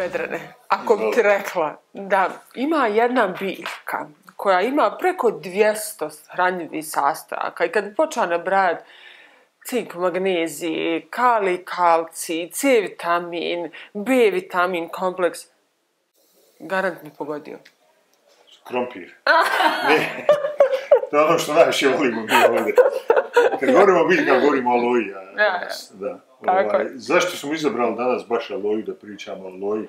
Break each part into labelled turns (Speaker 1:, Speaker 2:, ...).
Speaker 1: Vedrane, ako bi ti rekla da ima jedna biljka koja ima preko 200 hranjivih sastojaka i kad bi počela nabrajati cink, magnezij, kali, kalci, C vitamin, B vitamin kompleks, garant mi pogodio.
Speaker 2: Krompir. ne. To je ono što najviše volimo mi ovdje. Kad govorimo o biljkama, govorimo o aloji. Ja, danas, da.
Speaker 1: Tako
Speaker 2: Ovaj, zašto smo izabrali danas baš aloju, da pričamo o aloji?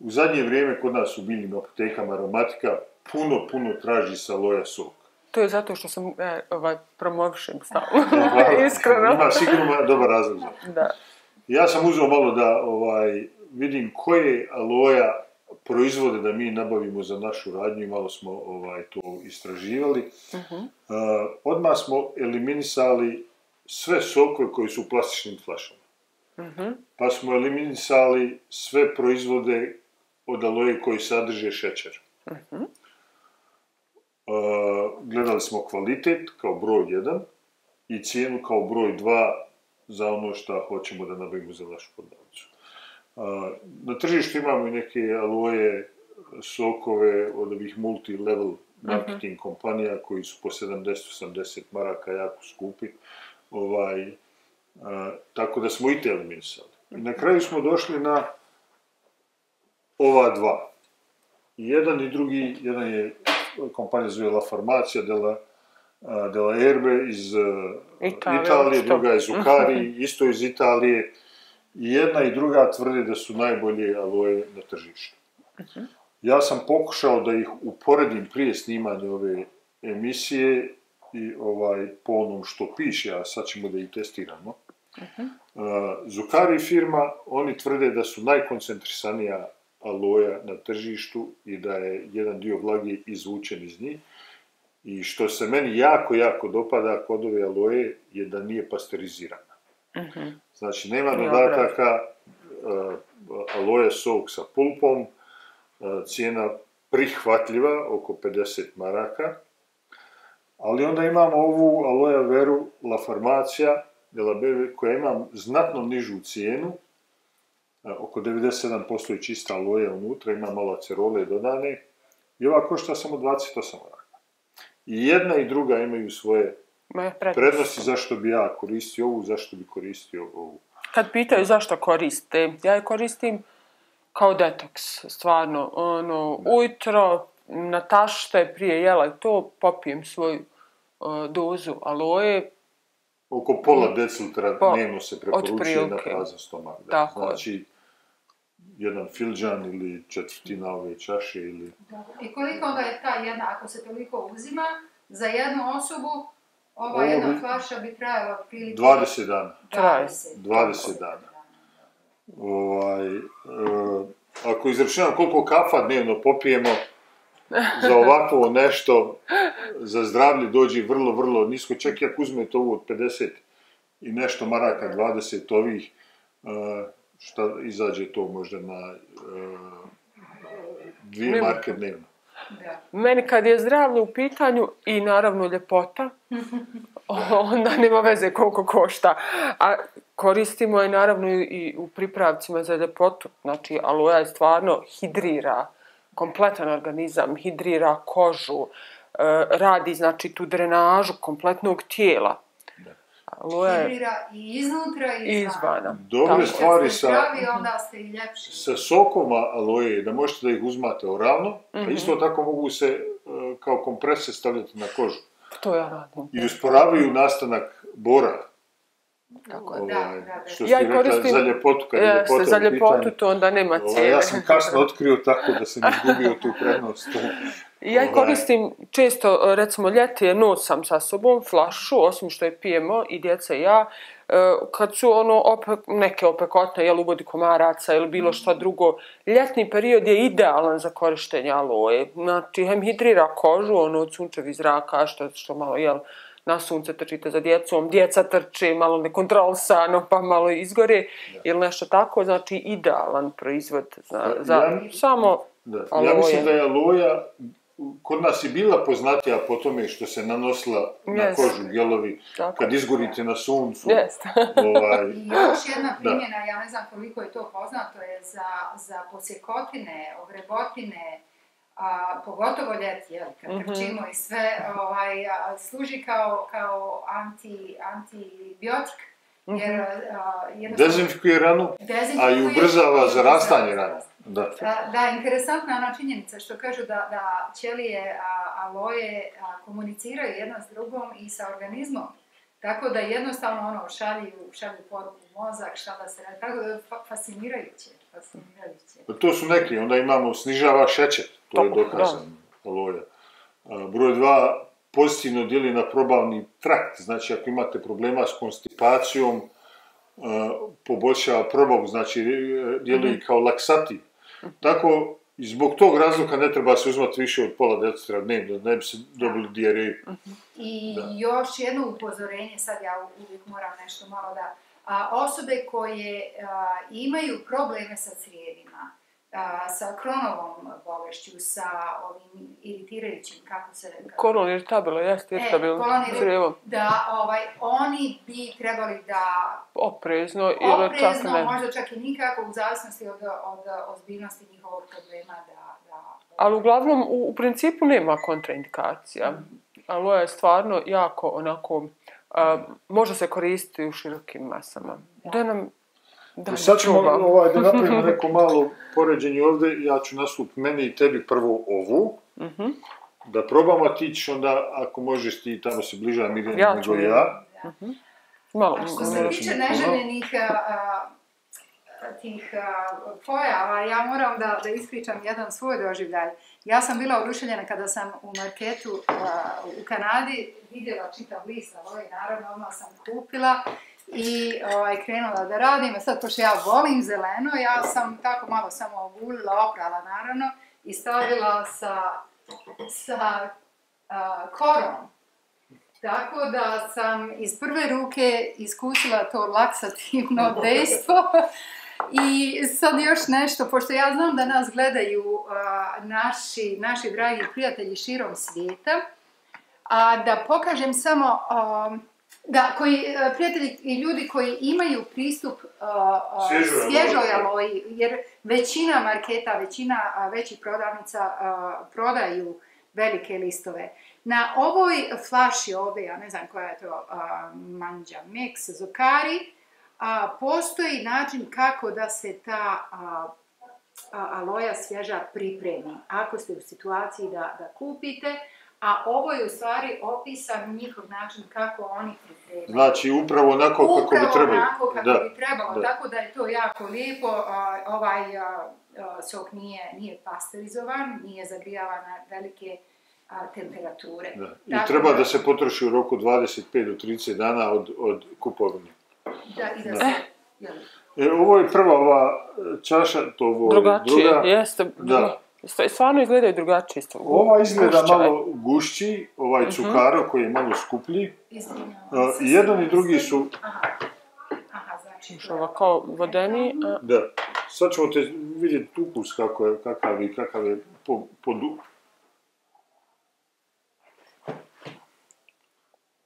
Speaker 2: U zadnje vrijeme kod nas u biljnim apotekama aromatika puno, puno traži sa aloja sok.
Speaker 1: To je zato što sam e, ovaj, promovišem stalno. Iskreno.
Speaker 2: Ima sigurno dobar razlog za to.
Speaker 1: Da.
Speaker 2: Ja sam uzeo malo da ovaj, vidim koje aloja proizvode da mi nabavimo za našu radnju i malo smo ovaj, to istraživali.
Speaker 1: Mhm.
Speaker 2: Uh, odmah smo eliminisali sve sokove koji su u plastičnim flašama.
Speaker 1: Mhm.
Speaker 2: Pa smo eliminisali sve proizvode od aloje koji sadrže šećer.
Speaker 1: Mhm.
Speaker 2: Uh, gledali smo kvalitet kao broj 1 i cijenu kao broj 2 za ono što hoćemo da nabavimo za našu prodavnicu. Uh, na tržištu imamo i neke aloje, sokove od ovih multi-level marketing kompanija koji su po 70-80 maraka jako skupi. Ovaj, uh, tako da smo i te eliminisali. I na kraju smo došli na ova dva. I jedan i drugi, jedan je kompanija zove La Farmacia della, a, della Erbe iz uh,
Speaker 1: Italije,
Speaker 2: Italije, druga je Zucari, isto iz Italije. I jedna i druga tvrde da su najbolje aloje na tržištu. Ja sam pokušao da ih uporedim prije snimanja ove emisije i ovaj po onom što piše, a sad ćemo da ih testiramo. Uh, Zukari firma, oni tvrde da su najkoncentrisanija aloja na tržištu i da je jedan dio vlage izvučen iz njih. I što se meni jako, jako dopada kod ove aloje je da nije pasterizirana. Znači, nema dodataka, uh, aloje sok sa pulpom, uh, cijena prihvatljiva, oko 50 maraka. Ali onda imamo ovu aloe veru La Beve, koja ima znatno nižu cijenu, uh, oko 97% je čista aloja unutra, ima malo acerole dodane, i ova košta samo 28 maraka. I jedna i druga imaju svoje
Speaker 1: prednosti.
Speaker 2: prednosti zašto bi ja koristio ovu, zašto bi koristio ovu.
Speaker 1: Kad pitaju zašto koriste, ja je koristim kao detoks, stvarno. Ono, ujutro, na tašte, prije jela i to, popijem svoju dozu aloje,
Speaker 2: Oko pola decilitra
Speaker 1: Po-
Speaker 2: dnevno se preporučuje na prazan stomak. Da.
Speaker 1: Tako
Speaker 2: znači, jedan filđan ili četvrtina ove čaše ili...
Speaker 3: I koliko onda je ta jedna, ako se toliko uzima, za jednu osobu, ova
Speaker 2: Ovo
Speaker 3: jedna
Speaker 2: bi-
Speaker 3: flaša bi trajala otprilike...
Speaker 2: 20 dana.
Speaker 1: Traje.
Speaker 2: 20 dana. Ovaj, e, ako izračunam koliko kafa dnevno popijemo, za ovakvo nešto, za zdravlje dođe vrlo, vrlo nisko. Čak i ako uzmete ovu od 50 i nešto maraka, 20 ovih, e, šta izađe to možda na e, dvije
Speaker 1: Nema.
Speaker 2: marke dnevno.
Speaker 3: Da.
Speaker 1: Meni kad je zdravlje u pitanju i naravno ljepota, onda nema veze koliko košta. A koristimo je naravno i- i u pripravcima za ljepotu. Znači, aloja je stvarno hidrira kompletan organizam, hidrira kožu, e, radi znači tu drenažu kompletnog tijela. Aloja je
Speaker 3: Vibrira i iznutra i izvana.
Speaker 1: izvana.
Speaker 2: Dobre
Speaker 1: Tako.
Speaker 2: Stvari sa,
Speaker 3: onda ste i ljepši.
Speaker 2: sa sokoma aloje, da možete da ih uzmate oralno, a isto tako mogu se e, kao komprese stavljati na kožu.
Speaker 1: To ja radim.
Speaker 2: I usporavaju nastanak bora.
Speaker 1: Tako je.
Speaker 2: Ovaj,
Speaker 3: Da, da, da.
Speaker 2: Što
Speaker 1: Ja i
Speaker 2: rekla
Speaker 1: koristim-
Speaker 2: za ljepotu, kad je
Speaker 1: Ja,
Speaker 2: ljepota
Speaker 1: se za ljepotu
Speaker 2: pitanju.
Speaker 1: to onda nema
Speaker 2: Ovaj,
Speaker 1: cijene.
Speaker 2: ja sam kasno otkrio tako da sam izgubio tu prednost.
Speaker 1: Ja
Speaker 2: Ovaj.
Speaker 1: koristim često, recimo ljeti je nosam sa sobom flašu, osim što je pijemo i djeca i ja, e, kad su ono ope, neke opekotne, jel ubodi komaraca ili bilo šta drugo, ljetni period je idealan za korištenje aloje. Znači, hem hidrira kožu, ono od sunčevih zraka, što, što malo, jel, na sunce trčite za djecom, djeca trče malo nekontrolsano, pa malo izgore, ili nešto tako, znači idealan proizvod za, za
Speaker 2: Ja-
Speaker 1: samo
Speaker 2: Da. Ja mislim da je aloja kod nas je bila poznatija po tome što se nanosila na
Speaker 1: Jest.
Speaker 2: kožu gelovi,
Speaker 1: Tako.
Speaker 2: kad izgorite na suncu.
Speaker 1: Jeste.
Speaker 2: Ovaj,
Speaker 3: I još jedna primjena, ja ne znam koliko je to poznato, je za, za posjekotine, ogrebotine, a, pogotovo ljeti, jel, kad
Speaker 1: Mhm.
Speaker 3: trčimo i sve, ovaj, a, služi kao, kao anti, antibiotik, jer a,
Speaker 2: dezinfikuje ranu, a i ubrzava zarastanje rane. Da.
Speaker 3: Da, da, interesantna ona činjenica što kažu da, da ćelije a, aloje a, komuniciraju jedna s drugom i sa organizmom. Tako da jednostavno ono šalju, šalju poruku u mozak, šta da se radi. Tako da je fa- fascinirajuće, fascinirajuće.
Speaker 2: Pa to su neki, onda imamo snižava šećer, to je
Speaker 1: Tako,
Speaker 2: dokazano, aloja. A, Broj dva, pozitivno djeluje na probavni trakt, znači ako imate problema s konstipacijom, poboljšava probavu, znači e, djeluje kao laksativ. Tako, i zbog tog razloga ne treba se uzmati više od pola decilitra dnevno, ne bi se dobili dijareju.
Speaker 3: I
Speaker 2: Da.
Speaker 3: još jedno upozorenje, sad ja uvijek moram nešto malo da... A, osobe koje a, imaju probleme sa crijevima, a, sa kronovom bolešću, sa ovim iritirajućim, kako se... kako-
Speaker 1: Kolon irritabile, jeste
Speaker 3: E,
Speaker 1: irritabilno
Speaker 3: kolon irri-
Speaker 1: crijevo.
Speaker 3: da ovaj, oni bi trebali da
Speaker 1: Oprezno ili čak
Speaker 3: oprezno,
Speaker 1: ne.
Speaker 3: možda čak i nikako, u zavisnosti od, od ozbiljnosti njihovog problema, da... da
Speaker 1: Ali uglavnom, u, u principu nema kontraindikacija. Aloe je stvarno jako onako, a, može se koristiti u širokim masama. Da nam, da nam
Speaker 2: Sad ćemo
Speaker 1: čuva.
Speaker 2: ovaj, da napravimo neko malo poređenje ovdje, ja ću nasup meni i tebi prvo ovu,
Speaker 1: Mhm.
Speaker 2: da probamo, a ti ćeš onda, ako možeš ti tamo se bliža Mirjana
Speaker 1: Ja
Speaker 2: nego
Speaker 1: ću,
Speaker 2: ja.
Speaker 1: Malo,
Speaker 3: A što se tiče
Speaker 2: puno.
Speaker 3: neželjenih a, tih a, pojava, ja moram da, da ispričam jedan svoj doživljaj. Ja sam bila oduševljena kada sam u marketu a, u Kanadi vidjela čitav list aloe, naravno odmah sam kupila i ovaj, krenula da radim. A sad, pošto ja volim zeleno, ja sam tako malo samo ogulila, oprala naravno i stavila sa, sa a, korom. Tako da sam iz prve ruke iskusila to laksativno dejstvo. I sad još nešto, pošto ja znam da nas gledaju a, naši, naši dragi prijatelji širom svijeta, a da pokažem samo a, da koji a, prijatelji i ljudi koji imaju pristup a,
Speaker 2: Svježoj aloji.
Speaker 3: svježoj aloji, jer većina marketa, većina a, većih prodavnica a, prodaju velike listove. Na ovoj flaši ovdje, ja ne znam koja je to, a, Manja Mix, Zokari, a, postoji način kako da se ta a, a, aloja svježa pripremi. Ako ste u situaciji da, da kupite, a ovo je u stvari opisan njihov način kako oni pripremaju.
Speaker 2: Znači, upravo onako kako bi
Speaker 3: Upravo
Speaker 2: trebalo.
Speaker 3: onako kako
Speaker 2: Da.
Speaker 3: bi trebalo,
Speaker 2: da.
Speaker 3: tako da je to jako lijepo. a, ovaj a, a, sok nije, nije pasterizovan, nije zagrijavan na velike a, temperature.
Speaker 2: Da. I
Speaker 3: Tako
Speaker 2: treba da se potroši u roku 25 do 30 dana od, od kupovine.
Speaker 3: Da, i da
Speaker 1: Da.
Speaker 3: se... jel,
Speaker 2: E, ovo je prva ova čaša, to ovo je
Speaker 1: drugačije,
Speaker 2: druga.
Speaker 1: jeste.
Speaker 2: Da.
Speaker 1: Stva- Stvarno izgledaju drugačije isto.
Speaker 2: Ova izgleda
Speaker 1: Gušća
Speaker 2: malo gušći, ovaj cukaro koji je malo skuplji. I jedan i drugi su,
Speaker 3: Aha, aha, znači...
Speaker 1: Što ovo kao vodeni, a
Speaker 2: da, sad ćemo te vidjeti ukus kako je, kakav je, kakav je po, po du...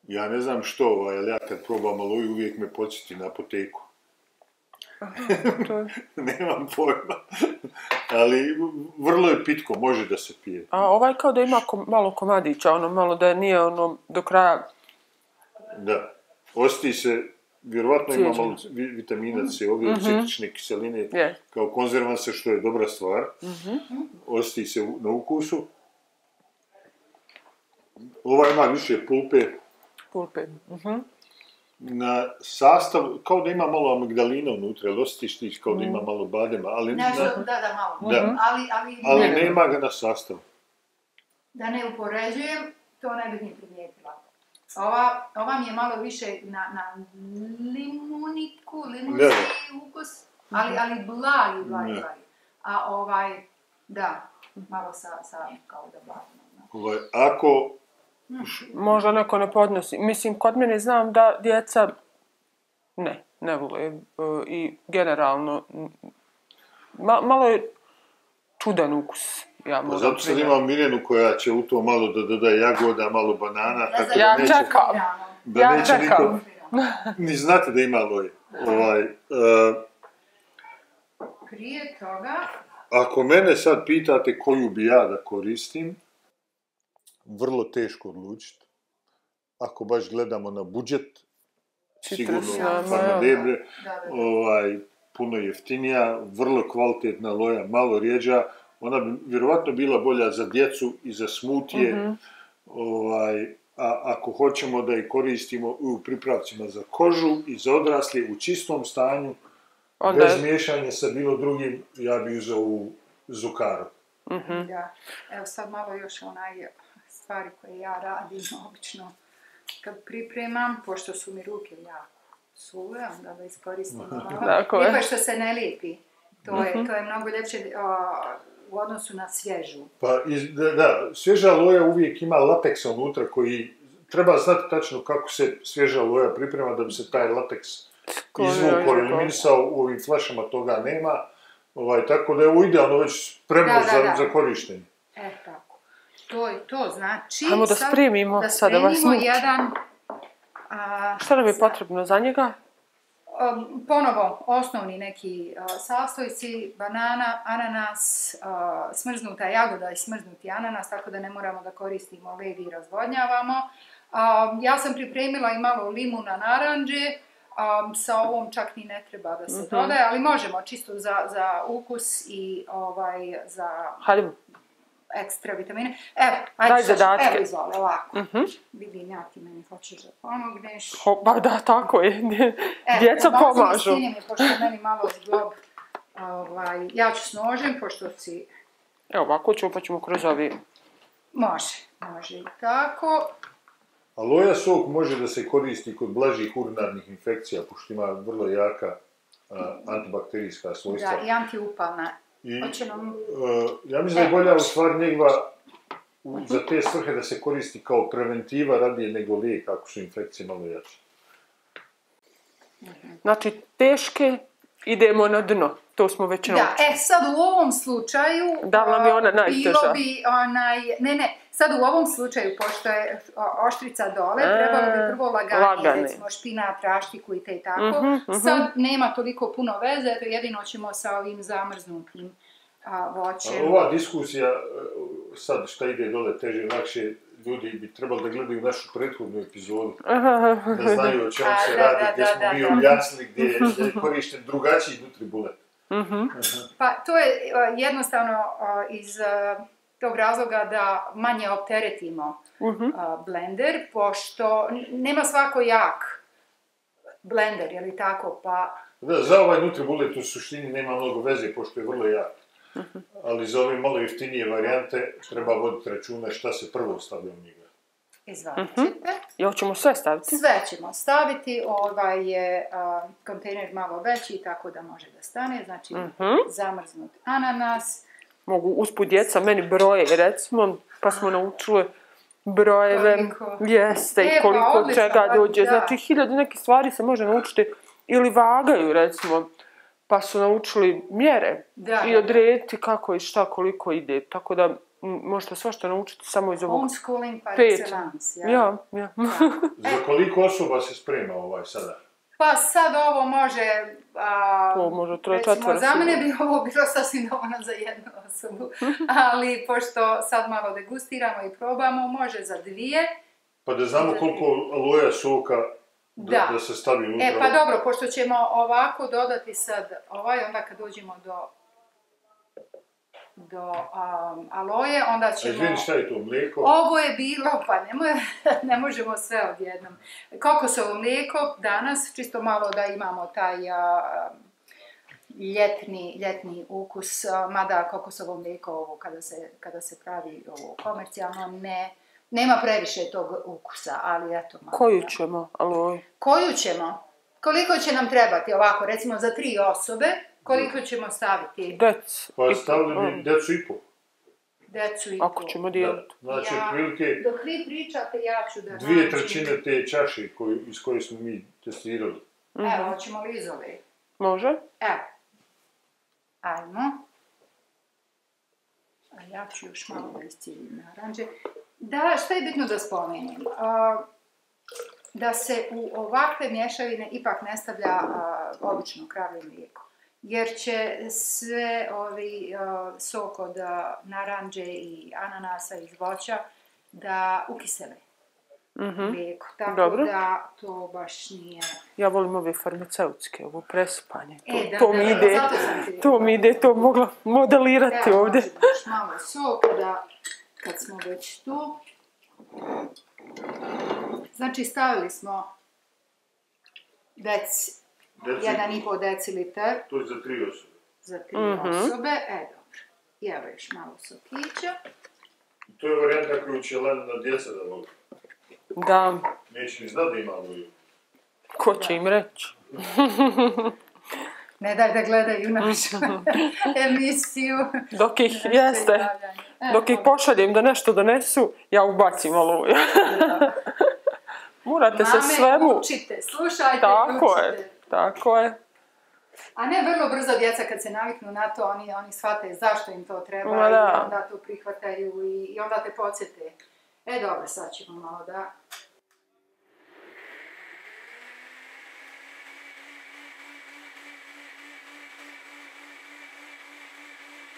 Speaker 2: Ja ne znam što, ovaj, ali ja kad probam aloju uvijek me podsjeti na apoteku. Nemam pojma. ali vrlo je pitko, može da se pije.
Speaker 1: A ovaj kao da ima kom, malo komadića, ono malo da nije ono do kraja
Speaker 2: Da. Osti se, vjerovatno ima
Speaker 1: Cijeđeno.
Speaker 2: malo vi- vitamina C, ovdje
Speaker 1: Mhm.
Speaker 2: citrične kiseline,
Speaker 1: je.
Speaker 2: kao konzervanse, što je dobra stvar.
Speaker 1: Mhm.
Speaker 2: Osti se na ukusu. Ova ima više pulpe.
Speaker 1: Pulpe. Mhm.
Speaker 2: Na sastav, kao da ima malo amigdalina unutra, jel osjetiš ti kao da ima malo badema, ali,
Speaker 3: Nešto,
Speaker 2: na,
Speaker 3: da, da, malo.
Speaker 2: Da.
Speaker 3: Ali, ali,
Speaker 2: ali
Speaker 3: ne,
Speaker 2: nema ga na sastavu.
Speaker 3: da ne upoređujem, to ne bih ni primijetila. Ova, ova mi je malo više na, na limuniku, limunski ukus, ali, ali blagi, blagi,
Speaker 2: Da.
Speaker 3: blagi. A ovaj, da, malo sa, sa kao da da.
Speaker 2: Ovaj, ako,
Speaker 1: Možda neko ne podnosi. Mislim, kod mene znam da djeca ne, ne vole. e, I generalno, ma, malo je čudan ukus. Ja
Speaker 2: Pa zato sad imam Mirjanu koja će u to malo da doda jagoda, malo banana,
Speaker 3: Ne
Speaker 2: tako
Speaker 3: znam,
Speaker 2: da
Speaker 1: Ja
Speaker 2: neće,
Speaker 1: čekam.
Speaker 2: da
Speaker 1: ja
Speaker 2: neće
Speaker 1: čekam.
Speaker 2: niko, ni znate da ima aloje. Ovaj, uh,
Speaker 3: Prije toga,
Speaker 2: ako mene sad pitate koju bi ja da koristim, vrlo teško odlučiti. Ako baš gledamo na budžet, sigurno
Speaker 3: da.
Speaker 2: ovaj, puno jeftinija, vrlo kvalitetna loja, malo rijeđa. Ona bi vjerovatno bila bolja za djecu i za smutije.
Speaker 1: Mhm.
Speaker 2: ovaj, a ako hoćemo da ih koristimo u pripravcima za kožu i za odrasli u čistom stanju,
Speaker 1: Onda
Speaker 2: bez
Speaker 1: je-
Speaker 2: miješanja sa bilo drugim, ja bi uzeo u zukaru.
Speaker 1: Mhm.
Speaker 3: Da. Evo sad malo još onaj stvari koje ja radim obično kad pripremam, pošto su mi ruke jako suve, onda da iskoristim ovo.
Speaker 1: Tako je.
Speaker 3: Lijepo je što se ne lijepi. To je, to je mnogo ljepše o, u odnosu na svježu.
Speaker 2: Pa, iz, da, da, svježa loja uvijek ima lateks unutra koji treba znati tačno kako se svježa loja priprema da bi se taj lateks izvukao ili mirisao, u ovim flašama toga nema. Ovaj, tako da je ovo idealno već spremno
Speaker 3: Da, da,
Speaker 2: za,
Speaker 3: da.
Speaker 2: za korištenje.
Speaker 3: E, tako. To je to, znači...
Speaker 1: Hajmo da spremimo, sad da vas muči.
Speaker 3: jedan... A,
Speaker 1: Šta nam je
Speaker 3: za-
Speaker 1: potrebno za njega?
Speaker 3: Um, ponovo, osnovni neki sastojci, banana, ananas, uh, smrznuta jagoda i smrznuti ananas, tako da ne moramo da koristimo led i razvodnjavamo. Um, ja sam pripremila i malo limuna naranđe, um, sa ovom čak ni ne treba da se dodaje, ali možemo čisto za, za ukus i ovaj, za
Speaker 1: Hajdemo.
Speaker 3: Ekstra vitamine. Evo, ajde,
Speaker 1: Daj zadatke.
Speaker 3: evo izvoli, ovako.
Speaker 1: Mhm.
Speaker 3: Vidim ja ti meni hoćeš da pomogneš.
Speaker 1: Ho, ba da, tako je.
Speaker 3: E,
Speaker 1: Djeca
Speaker 3: mi
Speaker 1: pomažu.
Speaker 3: skinje mi, pošto je meni malo zglob. Ovaj, ja ću s nožem, pošto si...
Speaker 1: Evo ovako ćemo, pa ćemo kroz ovi.
Speaker 3: Može, može i tako.
Speaker 2: Aloja sok može da se koristi kod blažih urinarnih infekcija, pošto ima vrlo jaka a, antibakterijska svojstva.
Speaker 3: Da, i antiupalna.
Speaker 2: I,
Speaker 3: nam...
Speaker 2: e, ja mislim da je bolja u stvari njegova u- za te svrhe da se koristi kao preventiva radije nego lijek ako su infekcije malo jače.
Speaker 1: Znači, teške, idemo na dno. To smo već
Speaker 3: Da,
Speaker 1: naučili.
Speaker 3: e sad u ovom slučaju...
Speaker 1: Da nam je ona najteža?
Speaker 3: Bilo bi onaj... Ne, ne, sad u ovom slučaju, pošto je oštrica dole,
Speaker 1: A,
Speaker 3: trebalo bi prvo laganje,
Speaker 1: lagane.
Speaker 3: recimo špinat, raštikujte i tako.
Speaker 1: Mhm, mhm.
Speaker 3: Sad nema toliko puno veze, to jedino ćemo sa ovim zamrznutim a, voćem.
Speaker 2: A ova diskusija, e, sad šta ide dole teže, lakše, ljudi bi trebali da gledaju našu prethodnu epizodu, da znaju o čemu se
Speaker 3: da,
Speaker 2: radi,
Speaker 3: da,
Speaker 2: gdje
Speaker 3: da,
Speaker 2: smo
Speaker 3: da,
Speaker 2: mi objasnili gdje je, gdje je korišten drugačiji nutribulet.
Speaker 1: Mhm.
Speaker 3: Pa to je a, jednostavno a, iz a, tog razloga da manje opteretimo
Speaker 1: Mhm.
Speaker 3: a, blender, pošto nema svako jak blender, je li tako, pa
Speaker 2: Da, za ovaj nutribulet u suštini nema mnogo veze, pošto je vrlo jak. Ali za ove malo jeftinije varijante treba voditi računa šta se prvo stavlja u njega.
Speaker 3: izvadit
Speaker 1: Mhm.
Speaker 3: ćete.
Speaker 1: Jel ćemo sve staviti?
Speaker 3: Sve ćemo staviti, ovaj je a, kontejner malo veći, tako da može da stane, znači
Speaker 1: Mhm.
Speaker 3: zamrznut ananas,
Speaker 1: Mogu usput djeca meni broje, recimo, pa smo naučili brojeve,
Speaker 3: Koliko?
Speaker 1: jeste
Speaker 3: E,
Speaker 1: i
Speaker 3: pa
Speaker 1: koliko
Speaker 3: odlično,
Speaker 1: čega
Speaker 3: pa
Speaker 1: dođe.
Speaker 3: da.
Speaker 1: Znači, hiljadu nekih stvari se može naučiti ili vagaju, recimo, pa su naučili mjere
Speaker 3: Da,
Speaker 1: i
Speaker 3: da.
Speaker 1: odrediti kako i šta koliko ide. Tako da možete svašta naučiti samo iz ovog
Speaker 3: homeschooling par excellence. ja.
Speaker 1: Ja, ja.
Speaker 2: Za koliko osoba se sprema ovaj sada?
Speaker 3: Pa sad ovo može... A,
Speaker 1: To može troje,
Speaker 3: recimo,
Speaker 1: četvero
Speaker 3: Za mene bi ovo bilo sasvim dovoljno za jednu osobu. Ali pošto sad malo degustiramo i probamo, može za dvije.
Speaker 2: Pa da znamo koliko aloja soka da,
Speaker 3: Da.
Speaker 2: da se stavi unutra.
Speaker 3: E pa dobro, pošto ćemo ovako dodati sad ovaj, onda kad dođemo do do um, aloje, onda ćemo...
Speaker 2: izvini, šta je to, mlijeko?
Speaker 3: Ovo je bilo, pa ne, mo- ne možemo sve odjednom. Kokosovo mlijeko danas, čisto malo da imamo taj a, ljetni, ljetni ukus, a, mada kokosovo mlijeko ovo kada se, kada se pravi ovo komercijalno ne, nema previše tog ukusa, ali eto malo.
Speaker 1: Koju ćemo, aloj?
Speaker 3: Koju ćemo? Koliko će nam trebati ovako, recimo za tri osobe, koliko ćemo staviti
Speaker 1: Dec.
Speaker 2: Pa stavili bi decu i po.
Speaker 3: decu i
Speaker 1: Ako
Speaker 3: pol?
Speaker 1: ćemo dijeliti.
Speaker 2: Znači,
Speaker 3: Ja-
Speaker 2: otprilike
Speaker 3: Dok vi pričate, ja ću da
Speaker 2: dvije
Speaker 3: nađem.
Speaker 2: trećine te čaše koju, iz koje smo mi testirali.
Speaker 3: Evo, hoćemo li izoli?
Speaker 1: Može?
Speaker 3: Evo. Ajmo. A ja ću još malo da iscijelim naranđe. Da, šta je bitno da spomenem? A, da se u ovakve mješavine ipak ne stavlja a, obično kravlje mlijeko. Jer će sve ovi a, sok od a, naranđe i ananasa iz voća da ukisele
Speaker 1: Mhm.
Speaker 3: mlijeko. Tako
Speaker 1: Dobro.
Speaker 3: da to baš nije...
Speaker 1: Ja volim ove farmaceutske, ovo presipanje. To,
Speaker 3: E, da,
Speaker 1: to
Speaker 3: da,
Speaker 1: mi
Speaker 3: da,
Speaker 1: ide, to mi ide, to mogla modelirati
Speaker 3: Evo,
Speaker 1: ovdje.
Speaker 3: još malo soka da, kad smo već tu. Znači, stavili smo deci, jedan i pol decilitar
Speaker 2: To je za tri osobe.
Speaker 3: za tri
Speaker 1: Mhm.
Speaker 3: osobe. E, dobro. I evo još malo sokića.
Speaker 2: To je varijanta koju će Lenina djeca da voli.
Speaker 1: Da,
Speaker 2: Neće ni znat da ima oluju.
Speaker 1: ko će im reći?
Speaker 3: Ne daj da gledaju našu emisiju.
Speaker 1: Dok ih, jeste.
Speaker 3: E,
Speaker 1: dok ih pošaljem da nešto donesu, ja ubacim oluju. Morate se
Speaker 3: Mame,
Speaker 1: svemu...
Speaker 3: učite, slušajte
Speaker 1: Tako je,
Speaker 3: učite.
Speaker 1: Tako je.
Speaker 3: A ne vrlo brzo djeca kad se naviknu na to, oni, oni shvate zašto im to treba
Speaker 1: Ma da.
Speaker 3: i onda to prihvataju i, i onda te podsjete. E dobro, sad ćemo malo da...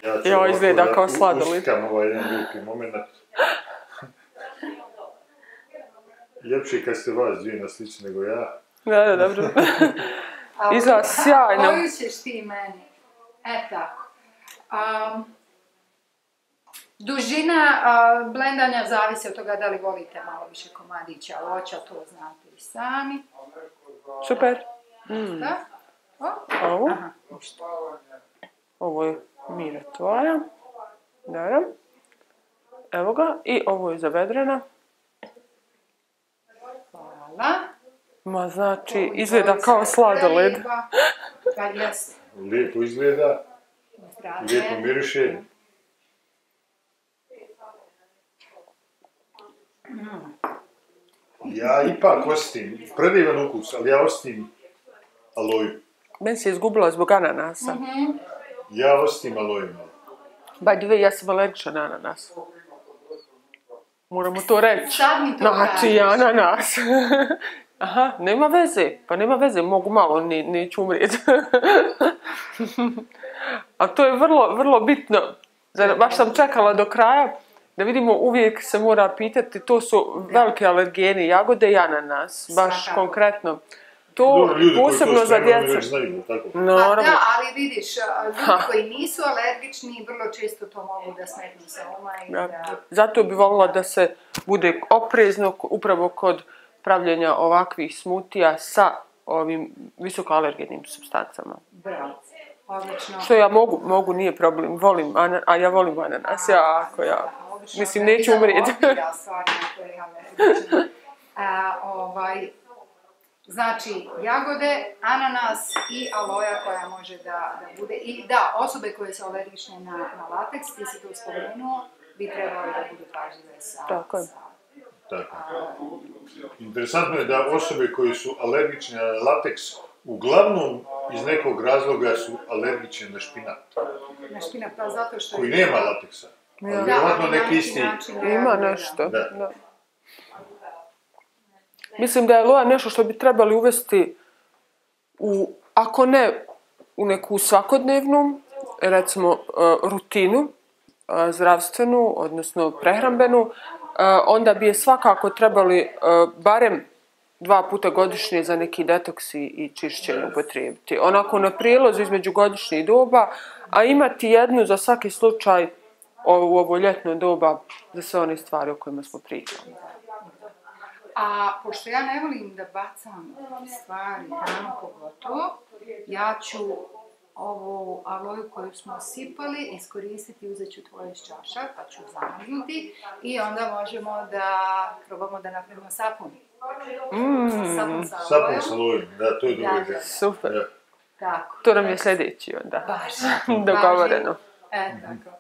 Speaker 2: Ja ću
Speaker 1: Jo, izgleda
Speaker 2: da
Speaker 1: kao sladoled.
Speaker 2: uskam ovaj jedan lijepi moment. Ljepše je kad ste vas dvije na sliči nego ja.
Speaker 1: Da, da, dobro.
Speaker 3: A
Speaker 1: Izgleda
Speaker 3: u-
Speaker 1: sjajno.
Speaker 3: Koju ćeš ti meni? E tako. Um, dužina a, blendanja zavisi od toga da li volite malo više komadića voća, to znate i sami.
Speaker 1: Super. Mm.
Speaker 3: Da? O,
Speaker 1: Ovo,
Speaker 3: aha, ništa.
Speaker 1: ovo je mira tvoja. Dobro. Evo ga. I ovo je za Vedrana.
Speaker 3: Hvala.
Speaker 1: Ma znači, izgleda kao sladoled.
Speaker 3: jeste.
Speaker 2: Lijepo izgleda, lijepo miriše. Ja ipak osjetim, predivan ukus, ali ja osjetim aloju.
Speaker 1: Meni se izgubila zbog ananasa.
Speaker 3: Mhm.
Speaker 2: Ja osjetim aloju malo.
Speaker 1: By the way, ja sam alergična na ananas. Moramo to reći.
Speaker 3: Sad mi to
Speaker 1: Znači, ananas. Aha, nema veze. Pa nema veze, mogu malo, ne, neću umrijeti. A to je vrlo, vrlo bitno. Zar, baš sam čekala do kraja da vidimo, uvijek se mora pitati, to su velike alergeni, jagode i ananas, baš
Speaker 3: Svakako.
Speaker 1: konkretno. To
Speaker 2: Dobro, ljudi koji
Speaker 1: posebno
Speaker 2: to
Speaker 1: za djecu.
Speaker 2: znaju, tako?
Speaker 3: Pa
Speaker 1: Naravno.
Speaker 3: da, ali vidiš, a, ljudi
Speaker 1: Ha.
Speaker 3: koji nisu alergični vrlo često to mogu da smetnu sa uma i
Speaker 1: Da. Zato bi volila da se bude oprezno upravo kod pravljenja ovakvih smutija sa ovim visokoalergenim substancama.
Speaker 3: Bravo, odlično.
Speaker 1: Što ja mogu, mogu, nije problem, volim, ana- a ja volim ananas, jako, ja.
Speaker 3: Odlično.
Speaker 1: Mislim, neću umrijeti.
Speaker 3: Ja stvarno ako. A, ovaj, znači, jagode, ananas i aloja koja može da, da bude. I da, osobe koje su alergične na, na lateks, ti si to spomenuo, bi trebali da budu pažljive sa...
Speaker 1: Tako je.
Speaker 3: sa
Speaker 2: Tako. Interesantno je da osobe koji su alergične na lateks, uglavnom iz nekog razloga su alergične na špinat,
Speaker 3: na špinat, pa zato što...
Speaker 2: koji nema lateksa. Ali
Speaker 1: Da,
Speaker 2: vjerovatno
Speaker 3: ali na
Speaker 2: neki isti.
Speaker 1: Ima nešto.
Speaker 2: Da.
Speaker 1: Da. Mislim da je loja nešto što bi trebali uvesti u, ako ne u neku svakodnevnu, recimo, e, rutinu, e, zdravstvenu, odnosno prehrambenu, onda bi je svakako trebali e, barem dva puta godišnje za neki detoks i- čišćenje upotrijebiti. Onako na prijelozu između godišnjih doba, a imati jednu za svaki slučaj u ovo ljetno doba za sve one stvari o kojima smo pričali.
Speaker 3: A pošto ja ne volim da bacam stvari, hranu pogotovo, ja ću ovu aloju koju smo sipali iskoristiti, uzet ću tvoje iz čaša, pa ću zamrznuti i onda možemo da probamo da napravimo sapun.
Speaker 1: Mm,
Speaker 3: Sapun sa
Speaker 2: Sapun
Speaker 3: alojom.
Speaker 2: sa da, to je
Speaker 3: Da,
Speaker 2: druga
Speaker 3: da.
Speaker 1: super.
Speaker 2: Da.
Speaker 3: Tako.
Speaker 1: To nam je sljedeći onda.
Speaker 3: Baš.
Speaker 1: Dogovoreno.
Speaker 3: E, tako.